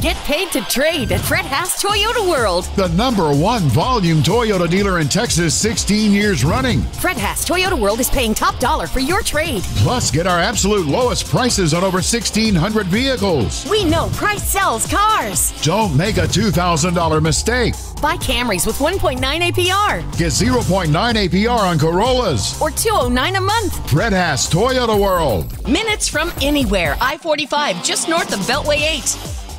Get paid to trade at Fred Haas Toyota World. The number one volume Toyota dealer in Texas 16 years running. Fred Haas Toyota World is paying top dollar for your trade. Plus, get our absolute lowest prices on over 1,600 vehicles. We know price sells cars. Don't make a $2,000 mistake. Buy Camrys with 1.9 APR. Get 0.9 APR on Corollas. Or 209 a month. Fred Haas Toyota World. Minutes from anywhere. I 45, just north of Beltway 8.